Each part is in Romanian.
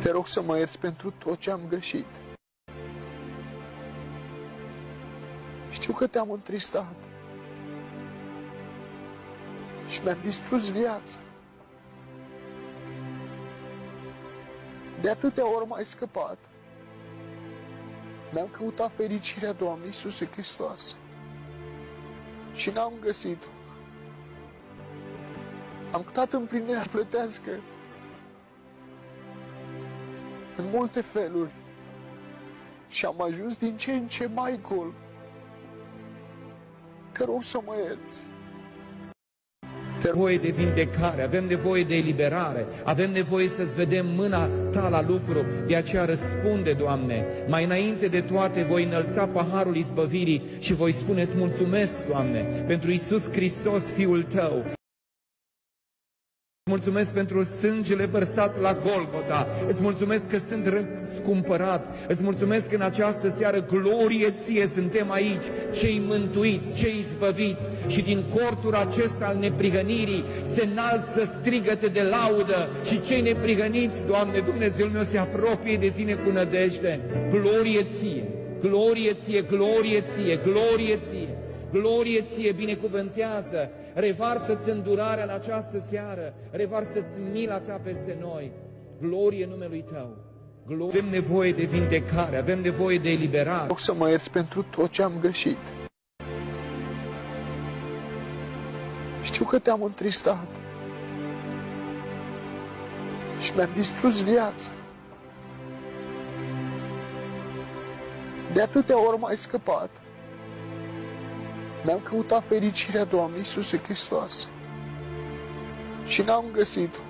Te rog să mă ierți pentru tot ce am greșit. Știu că te-am întristat și mi-am distrus viața. De atâtea ori m-ai scăpat. Mi-am căutat fericirea Doamnei Iisuse Hristos și n-am găsit-o. Am căutat împlinirea plătească în multe feluri și am ajuns din ce în ce mai gol. Te rog să mă ierți. Avem nevoie de vindecare, avem nevoie de eliberare, avem nevoie să-ți vedem mâna ta la lucru, de aceea răspunde, Doamne. Mai înainte de toate voi înălța paharul izbăvirii și voi spune-ți mulțumesc, Doamne, pentru Isus Hristos, Fiul Tău. Mulțumesc pentru sângele vărsat la Golgota. Îți mulțumesc că sunt răscumpărat. Îți mulțumesc că în această seară glorie ție suntem aici, cei mântuiți, cei izbăviți și din cortul acesta al neprihănirii se înalță strigăte de laudă și cei neprihăniți, Doamne Dumnezeu meu, se apropie de tine cu nădejde. Glorie ție, glorie ție, glorie ție, glorie ție. Glorie ție, binecuvântează, revarsă-ți îndurarea în această seară, revarsă-ți mila ta peste noi. Glorie numelui tău. Glorie. Avem nevoie de vindecare, avem nevoie de eliberare. Rog să mă ierți pentru tot ce am greșit. Știu că te-am întristat și mi-am distrus viața. De atâtea ori m-ai scăpat. Mi-am căutat fericirea Doamnei Iisuse Hristos și n-am găsit-o.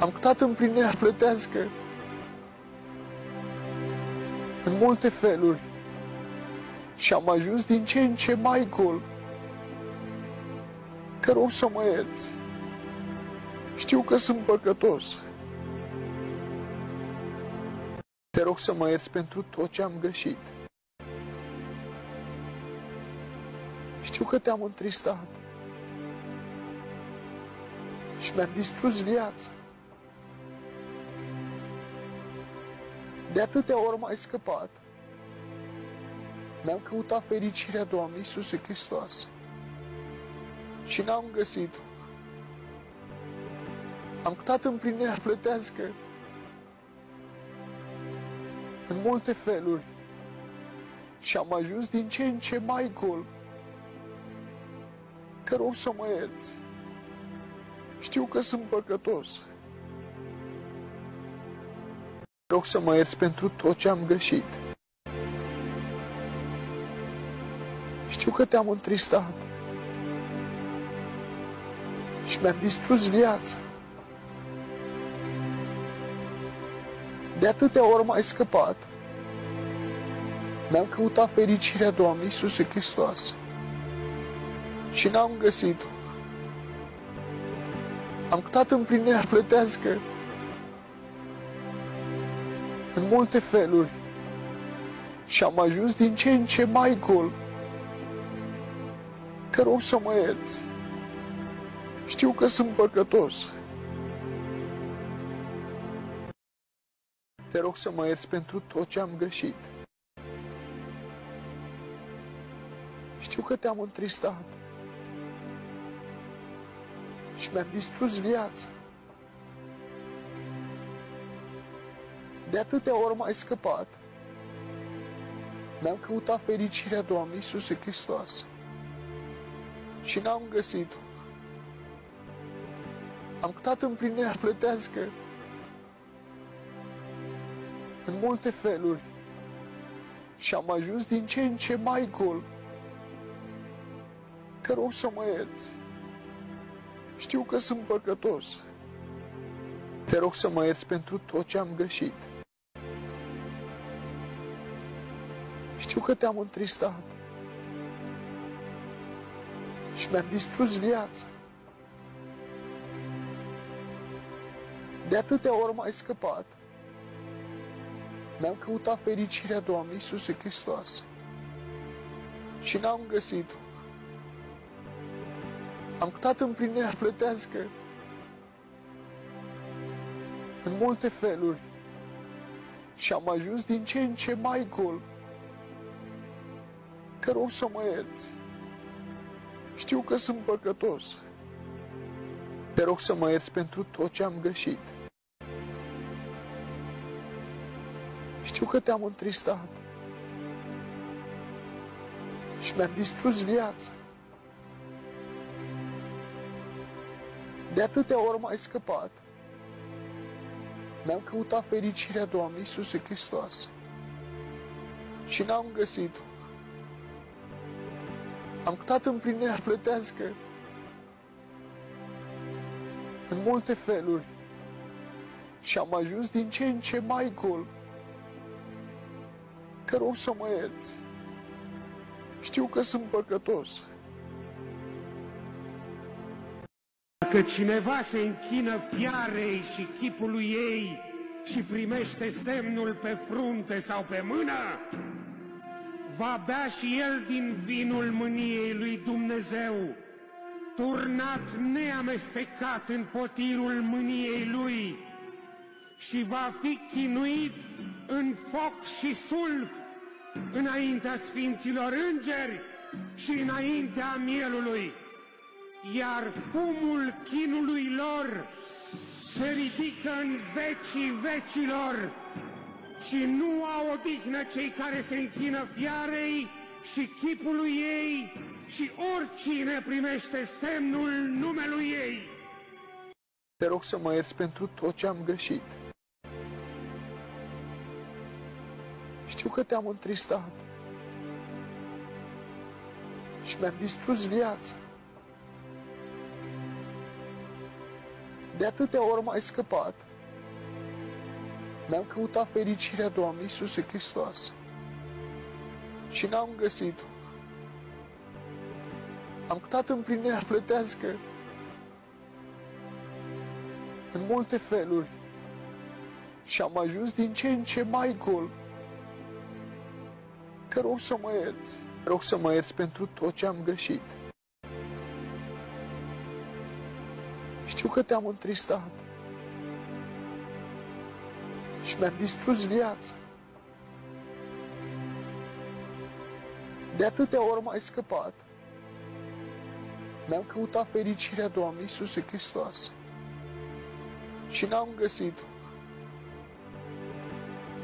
Am căutat împlinirea plătească în multe feluri și am ajuns din ce în ce mai gol. Te rog să mă ierți. Știu că sunt păcătos. Te rog să mă ierți pentru tot ce am greșit. Știu că te-am întristat și mi-am distrus viața. De atâtea ori m-ai scăpat. Mi-am căutat fericirea Doamnei Iisuse Hristos și n-am găsit-o. Am căutat împlinirea plătească în multe feluri și am ajuns din ce în ce mai gol. Te rog să mă ierți. Știu că sunt păcătos. Te rog să mă ierți pentru tot ce am greșit. Știu că te-am întristat și mi-am distrus viața. De atâtea ori m-ai scăpat. Mi-am căutat fericirea Doamnei Iisuse Hristos și n-am găsit-o. Am căutat împlinirea plătească în multe feluri și am ajuns din ce în ce mai gol. Te rog să mă ierți. Știu că sunt păcătos. Te rog să mă ierți pentru tot ce am greșit. Știu că te-am întristat și mi-am distrus viața. De atâtea ori m-ai scăpat. Mi-am căutat fericirea Doamnei Iisuse Hristos și n-am găsit-o. Am căutat împlinirea plătească în multe feluri și am ajuns din ce în ce mai gol. Te rog să mă ierți. Știu că sunt păcătos. Te rog să mă ierți pentru tot ce am greșit. Știu că te-am întristat și mi-am distrus viața. De atâtea ori m-ai scăpat. Mi-am căutat fericirea Doamnei Iisuse Hristos și n-am găsit-o. Am căutat împlinirea plătească în multe feluri și am ajuns din ce în ce mai gol. Te rog să mă ierți. Știu că sunt păcătos. Te rog să mă ierți pentru tot ce am greșit. Știu că te-am întristat și mi-am distrus viața. De atâtea ori m-ai scăpat. Mi-am căutat fericirea Doamnei Iisuse Hristos și n-am găsit-o. Am căutat împlinirea plătească în multe feluri și am ajuns din ce în ce mai gol. Te rog să mă ierți. Știu că sunt păcătos. Dacă cineva se închină fiarei și chipului ei și primește semnul pe frunte sau pe mână, va bea și el din vinul mâniei lui Dumnezeu, turnat neamestecat în potirul mâniei lui și va fi chinuit în foc și sulf înaintea sfinților îngeri și înaintea mielului iar fumul chinului lor se ridică în vecii vecilor și nu au odihnă cei care se închină fiarei și chipului ei și oricine primește semnul numelui ei. Te rog să mă ierți pentru tot ce am greșit. Știu că te-am întristat și mi-am distrus viața. De atâtea ori m-ai scăpat. Mi-am căutat fericirea Doamnei Iisuse Hristos și n-am găsit-o. Am căutat împlinirea plătească în multe feluri și am ajuns din ce în ce mai gol. Te rog să mă ierți. Te rog să mă ierți pentru tot ce am greșit. Știu că te-am întristat și mi-am distrus viața. De atâtea ori m-ai scăpat. Mi-am căutat fericirea Doamnei Iisuse Hristos și n-am găsit-o.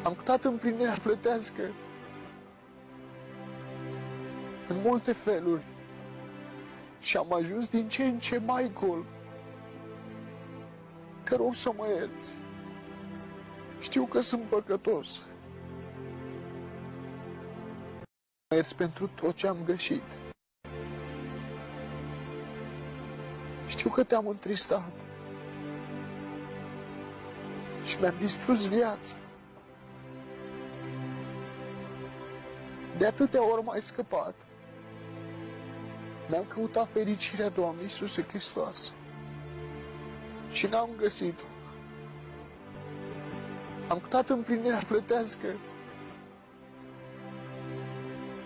Am căutat împlinirea plătească în multe feluri și am ajuns din ce în ce mai gol. Te rog să mă ierți. Știu că sunt păcătos. Mă ierți pentru tot ce am greșit. Știu că te-am întristat și mi-am distrus viața. De atâtea ori m-ai scăpat. Mi-am căutat fericirea Doamnei Iisuse Hristos și n-am găsit-o. Am căutat împlinirea plătească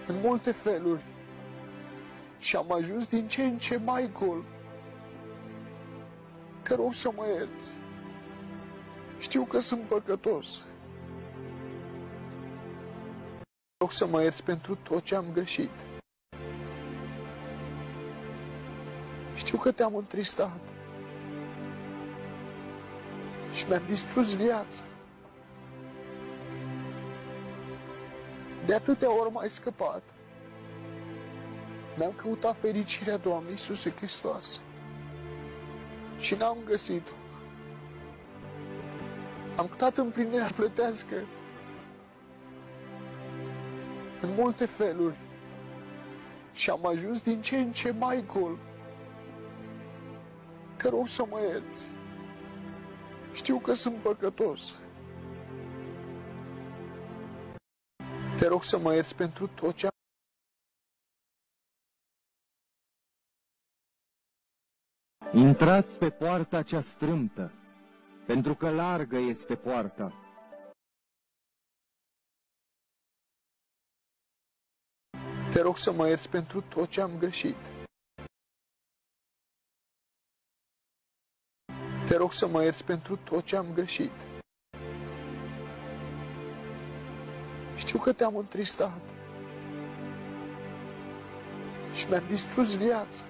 în multe feluri și am ajuns din ce în ce mai gol. Te rog să mă ierți. Știu că sunt păcătos. Te rog să mă ierți pentru tot ce am greșit. Știu că te-am întristat și mi-am distrus viața. De atâtea ori m-ai scăpat. Mi-am căutat fericirea Doamnei Iisuse Hristos și n-am găsit-o. Am căutat împlinirea plătească în multe feluri și am ajuns din ce în ce mai gol. Te rog să mă ierți. Știu că sunt păcătos. Te rog să mă ierți pentru tot ce am Intrați pe poarta cea strâmtă, pentru că largă este poarta. Te rog să mă ierți pentru tot ce am greșit. Te rog să mă ierți pentru tot ce am greșit. Știu că te-am întristat și mi-am distrus viața.